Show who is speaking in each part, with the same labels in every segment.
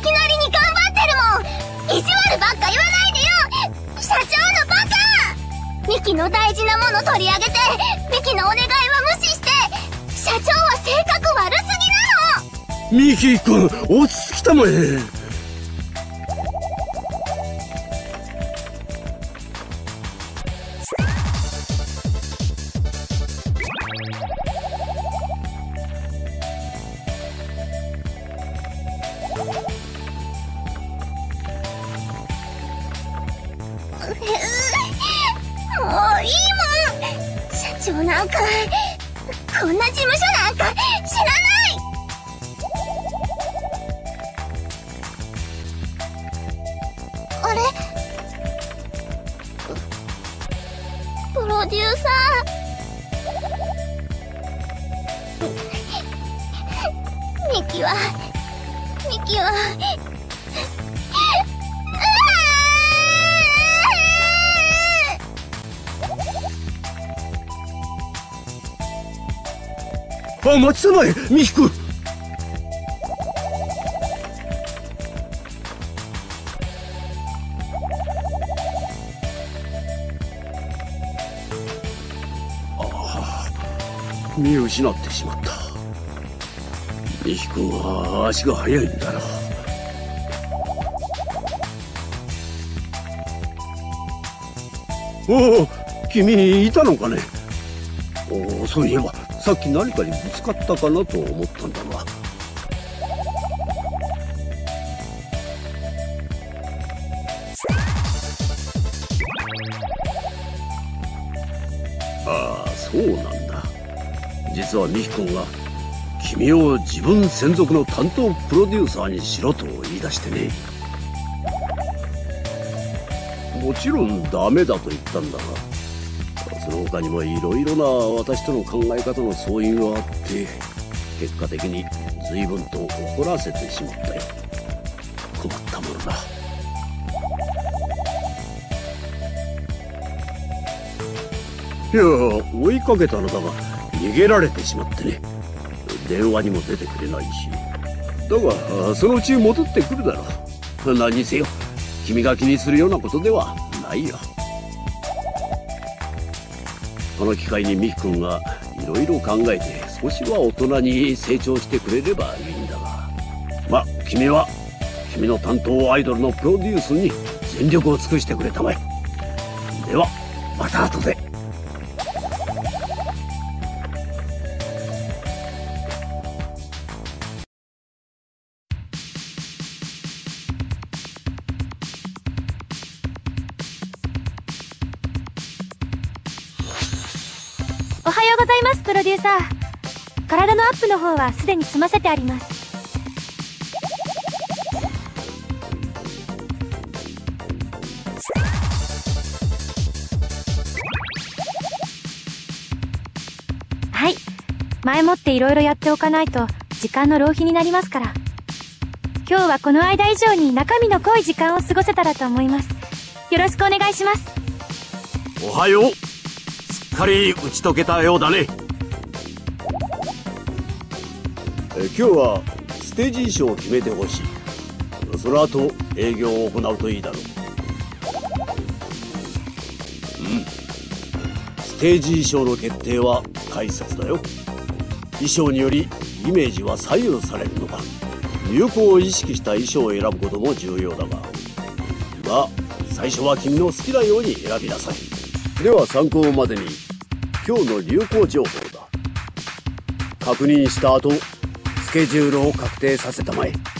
Speaker 1: きなりに頑張ってるもん。意地悪ばっか言わないでよ。社長のバカミキの大事なもの取り上げてミキのお願いは無視して。社長は性格悪すぎなの。
Speaker 2: ミキ君落ち着きたまえ。
Speaker 1: なんかこんな事務所なんか知らない。
Speaker 2: あ
Speaker 1: れ？プロデューサー。ミキはミキは
Speaker 2: あ待ちたまえ、ミヒ君。見失ってしまった。ミヒ君は足が速いんだな。おお君いたのかね。おおそういえばさっき何かにぶつかったかなと思ったんだが。ああそうなんだ。実はミヒ君が君を自分専属の担当プロデューサーにしろと言い出してね。もちろんダメだと言ったんだが。他にもいろいろな私との考え方の相違があって結果的に随分と怒らせてしまったよ困ったものだ。いや追いかけたのだが逃げられてしまってね。電話にも出てくれないし。だがそのうち戻ってくるだろう。何にせよ君が気にするようなことではないよ。この機会にミキ君がいろいろ考えて少しは大人に成長してくれればいいんだがまあ君は君の担当アイドルのプロデュースに全力を尽くしてくれたまえではまた後で。
Speaker 3: ようございますプロデューサー。体のアップの方はすでに済ませてあります。はい。前もって色々やっておかないと時間の浪費になりますから。今日はこの間以上に中身の濃い時間を過ごせたらと思います。よろしくお願いします。
Speaker 2: おはよう。かり打ち解けたようだね。今日はステージ衣装を決めてほしい。その後営業を行うといいだろう。うん。ステージ衣装の決定は大切だよ。衣装によりイメージは左右されるのだ。流行を意識した衣装を選ぶことも重要だが。まあ最初は君の好きなように選びなさい。では参考までに今日の流行情報だ確認した後スケジュールを確定させたまえ。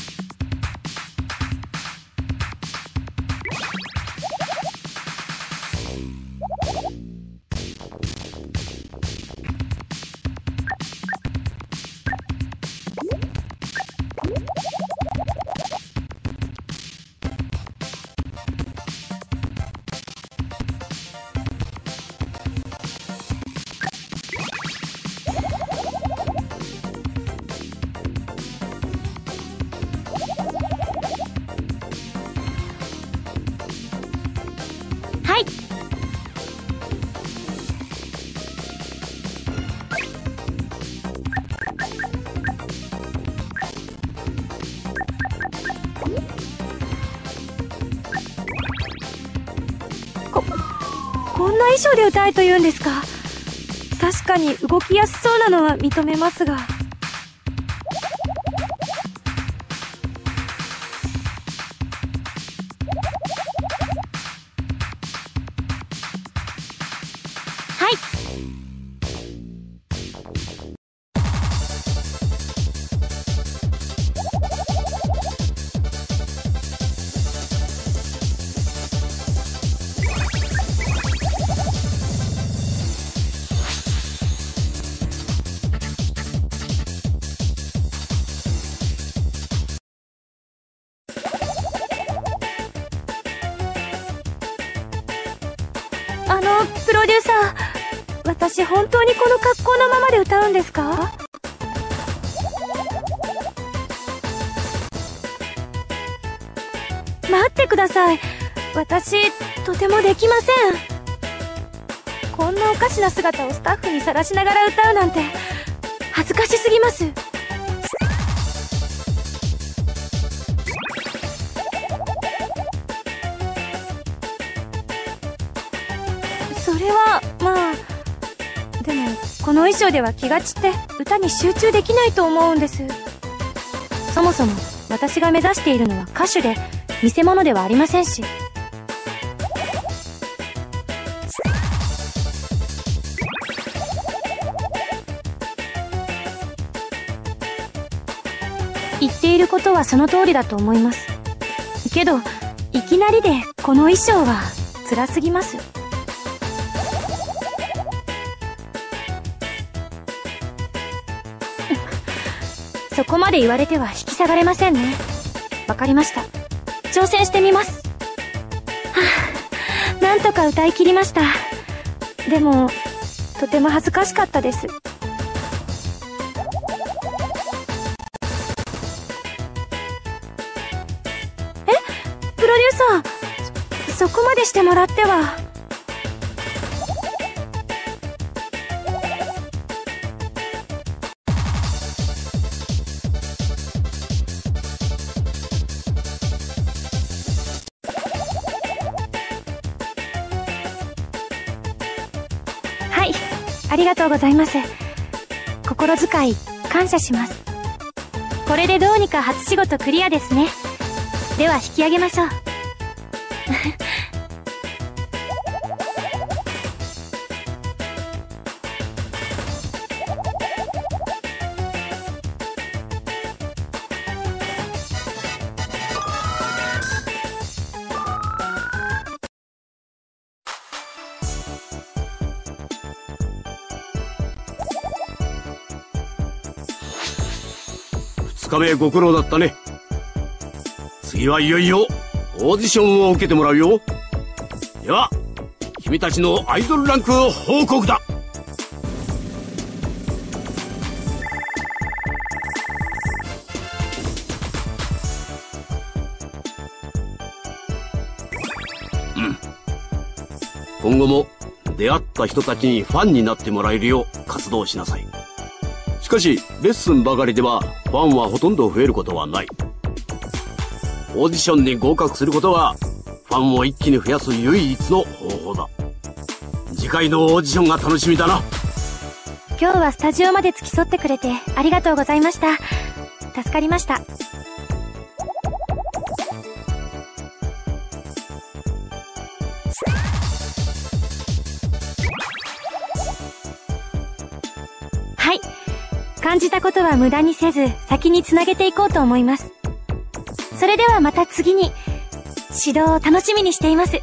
Speaker 3: な衣装で歌えと言うんですか？確かに動きやすそうなのは認めますが。プロデューサー私本当にこの格好のままで歌うんですか？待ってください。私とてもできません。こんなおかしな姿をスタッフに晒しながら歌うなんて恥ずかしすぎます。この衣装では気が散って歌に集中できないと思うんです。そもそも私が目指しているのは歌手で見物ではありませんし。言っていることはその通りだと思います。けどいきなりでこの衣装は辛すぎます。そこまで言われては引き下がれませんね。わかりました。挑戦してみます。はあ、なんとか歌い切りました。でも、とても恥ずかしかったです。え？プロデューサー、そ、そこまでしてもらっては。ありがとうございます。心遣い、感謝します。これでどうにか初仕事クリアですね。では引き上げましょう。
Speaker 2: 目ご苦労だったね。次はいよいよオーディションを受けてもらうよ。では、君たちのアイドルランク報告だうん。今後も出会った人たちにファンになってもらえるよう活動しなさい。しかし、レッスンばかりではファンはほとんど増えることはない。オーディションに合格することは、ファンを一気に増やす唯一の方法だ。次回のオーディションが楽しみだな。
Speaker 3: 今日はスタジオまで付き添ってくれてありがとうございました。助かりました。感じたことは無駄にせず、先につなげていこうと思います。それではまた次に、指導を楽しみにしています。